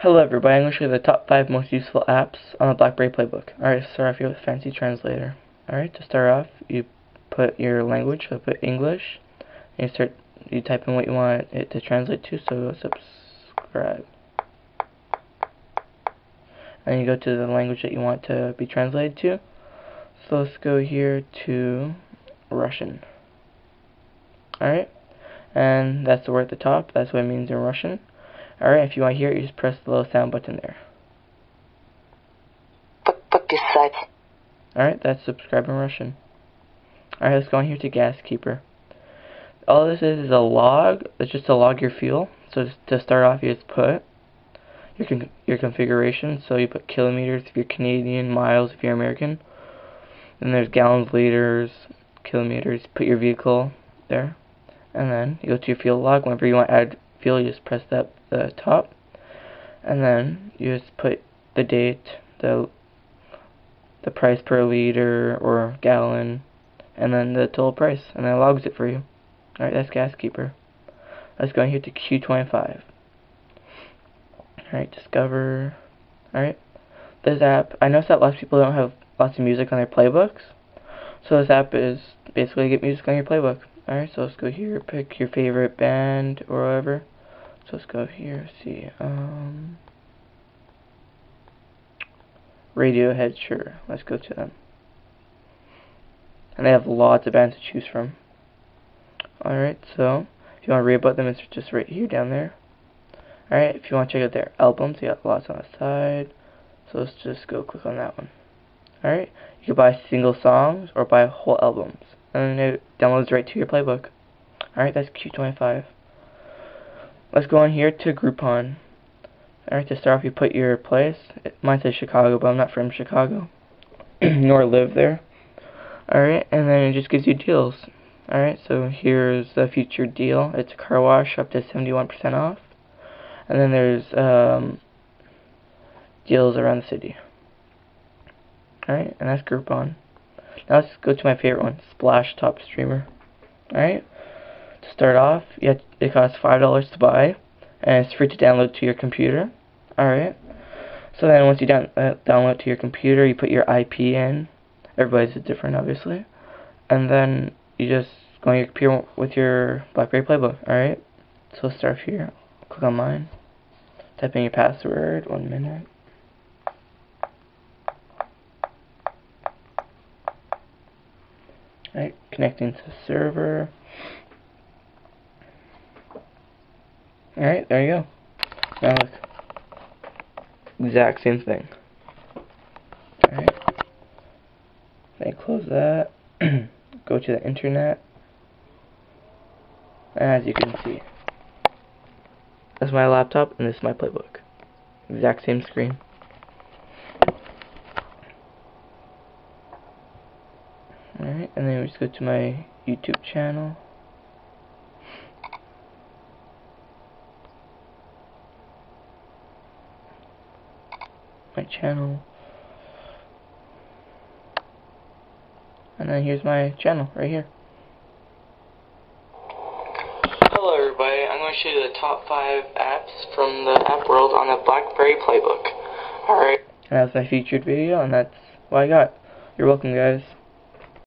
Hello everybody, I'm going to show you the top 5 most useful apps on the BlackBerry Playbook. Alright, start off here with Fancy Translator. Alright, to start off, you put your language, so put English, and you start, you type in what you want it to translate to, so subscribe. And you go to the language that you want to be translated to. So let's go here to Russian. Alright, and that's the word at the top, that's what it means in Russian. Alright, if you want to hear it, you just press the little sound button there. Подписать. Alright, that's subscribe in Russian. Alright, let's go on here to Gaskeeper. All this is is a log. It's just to log your fuel. So to start off, you just put your con your configuration. So you put kilometers if you're Canadian, miles if you're American. Then there's gallons, liters, kilometers. Put your vehicle there, and then you go to your fuel log. Whenever you want to add fuel, you just press that the top, and then you just put the date, the the price per liter or gallon, and then the total price, and then it logs it for you. Alright, that's Gaskeeper. Let's go in here to Q25. Alright, Discover. Alright, this app, I noticed that lots of people don't have lots of music on their playbooks, so this app is basically get music on your playbook. Alright, so let's go here, pick your favorite band or whatever. So let's go here, see, um, Radiohead, sure, let's go to them. And they have lots of bands to choose from. Alright, so, if you want to read about them, it's just right here down there. Alright, if you want to check out their albums, they got lots on the side. So let's just go click on that one. Alright, you can buy single songs or buy whole albums. And it downloads right to your playbook. Alright, that's Q25. Let's go on here to Groupon. Alright, to start off, you put your place. Mine says Chicago, but I'm not from Chicago, nor live there. Alright, and then it just gives you deals. Alright, so here's the future deal. It's a car wash up to 71% off. And then there's um, deals around the city. Alright, and that's Groupon. Now let's go to my favorite one, Splashtop Streamer. Alright, to start off, it costs $5 to buy, and it's free to download to your computer. Alright, so then once you down, uh, download to your computer, you put your IP in. Everybody's different, obviously. And then you just go on your computer with your BlackBerry Playbook. Alright, so start here. Click on mine. Type in your password. One minute. Connecting to server. Alright, there you go. Now look. Exact same thing. Alright. Then close that. Go to the internet. As you can see. That's my laptop and this is my playbook. Exact same screen. Alright, and then we just go to my YouTube channel. my channel. And then here's my channel right here. Hello everybody, I'm going to show you the top 5 apps from the app world on the BlackBerry Playbook. Alright. And that's my featured video and that's what I got. You're welcome guys.